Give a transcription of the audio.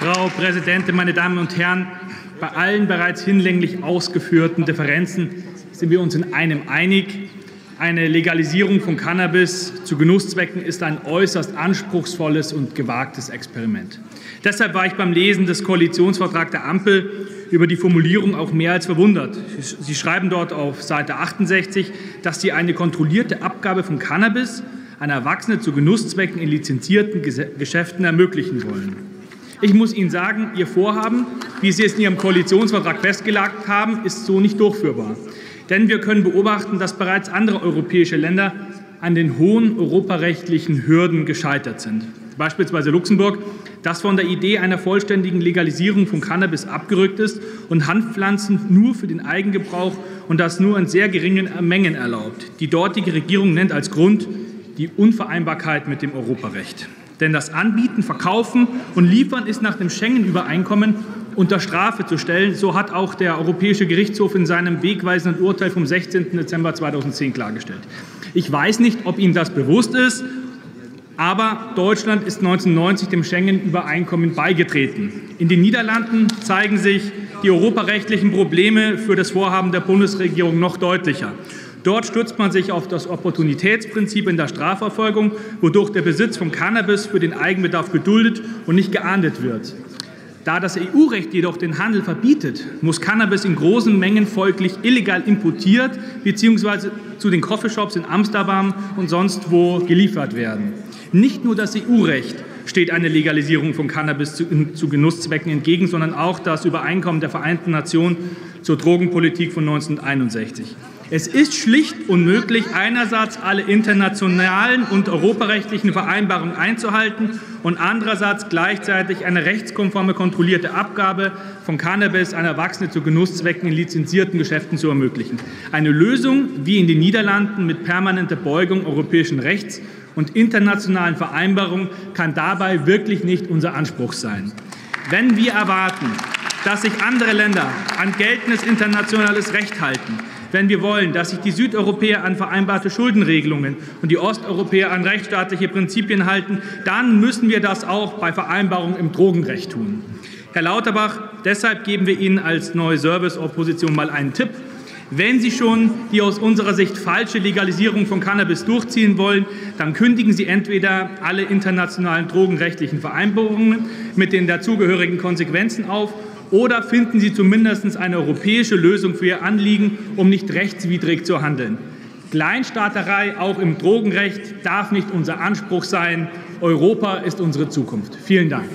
Frau Präsidentin, meine Damen und Herren! Bei allen bereits hinlänglich ausgeführten Differenzen sind wir uns in einem einig. Eine Legalisierung von Cannabis zu Genusszwecken ist ein äußerst anspruchsvolles und gewagtes Experiment. Deshalb war ich beim Lesen des Koalitionsvertrags der Ampel über die Formulierung auch mehr als verwundert. Sie schreiben dort auf Seite 68, dass Sie eine kontrollierte Abgabe von Cannabis an Erwachsene zu Genusszwecken in lizenzierten Geschäften ermöglichen wollen. Ich muss Ihnen sagen, Ihr Vorhaben, wie Sie es in Ihrem Koalitionsvertrag festgelegt haben, ist so nicht durchführbar. Denn wir können beobachten, dass bereits andere europäische Länder an den hohen europarechtlichen Hürden gescheitert sind. Beispielsweise Luxemburg, das von der Idee einer vollständigen Legalisierung von Cannabis abgerückt ist und Hanfpflanzen nur für den Eigengebrauch und das nur in sehr geringen Mengen erlaubt. Die dortige Regierung nennt als Grund die Unvereinbarkeit mit dem Europarecht. Denn das Anbieten, Verkaufen und Liefern ist nach dem Schengen-Übereinkommen unter Strafe zu stellen. So hat auch der Europäische Gerichtshof in seinem wegweisenden Urteil vom 16. Dezember 2010 klargestellt. Ich weiß nicht, ob Ihnen das bewusst ist, aber Deutschland ist 1990 dem Schengen-Übereinkommen beigetreten. In den Niederlanden zeigen sich die europarechtlichen Probleme für das Vorhaben der Bundesregierung noch deutlicher. Dort stützt man sich auf das Opportunitätsprinzip in der Strafverfolgung, wodurch der Besitz von Cannabis für den Eigenbedarf geduldet und nicht geahndet wird. Da das EU-Recht jedoch den Handel verbietet, muss Cannabis in großen Mengen folglich illegal importiert bzw. zu den Coffeeshops in Amsterdam und sonst wo geliefert werden. Nicht nur das EU-Recht steht eine Legalisierung von Cannabis zu, zu, Genusszwecken entgegen, sondern auch das Übereinkommen der Vereinten Nationen zur Drogenpolitik von 1961. Es ist schlicht unmöglich, einerseits alle internationalen und europarechtlichen Vereinbarungen einzuhalten und andererseits gleichzeitig eine rechtskonforme kontrollierte Abgabe von Cannabis an Erwachsene zu Genusszwecken in lizenzierten Geschäften zu ermöglichen. Eine Lösung wie in den Niederlanden mit permanenter Beugung europäischen Rechts und internationalen Vereinbarungen kann dabei wirklich nicht unser Anspruch sein. Wenn wir erwarten, dass sich andere Länder an geltendes internationales Recht halten, wenn wir wollen, dass sich die Südeuropäer an vereinbarte Schuldenregelungen und die Osteuropäer an rechtsstaatliche Prinzipien halten, dann müssen wir das auch bei Vereinbarungen im Drogenrecht tun. Herr Lauterbach, deshalb geben wir Ihnen als neue Serviceopposition mal einen Tipp. Wenn Sie schon die aus unserer Sicht falsche Legalisierung von Cannabis durchziehen wollen, dann kündigen Sie entweder alle internationalen drogenrechtlichen Vereinbarungen mit den dazugehörigen Konsequenzen auf oder finden Sie zumindest eine europäische Lösung für Ihr Anliegen, um nicht rechtswidrig zu handeln. Kleinstaaterei auch im Drogenrecht darf nicht unser Anspruch sein. Europa ist unsere Zukunft. Vielen Dank.